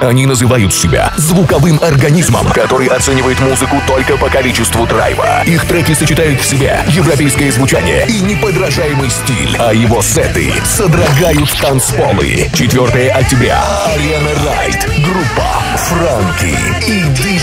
Они называют себя звуковым организмом, который оценивает музыку только по количеству драйва. Их треки сочетают в себе европейское звучание и неподражаемый стиль, а его сеты содрогают танцполы. 4 октября. Арена Райт. Группа Франки и Диджей